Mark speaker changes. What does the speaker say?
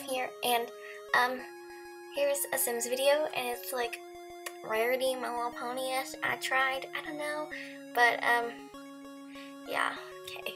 Speaker 1: Here, and um, here's a Sims video, and it's like rarity My Little Pony-ish. I tried, I don't know, but um, yeah, okay.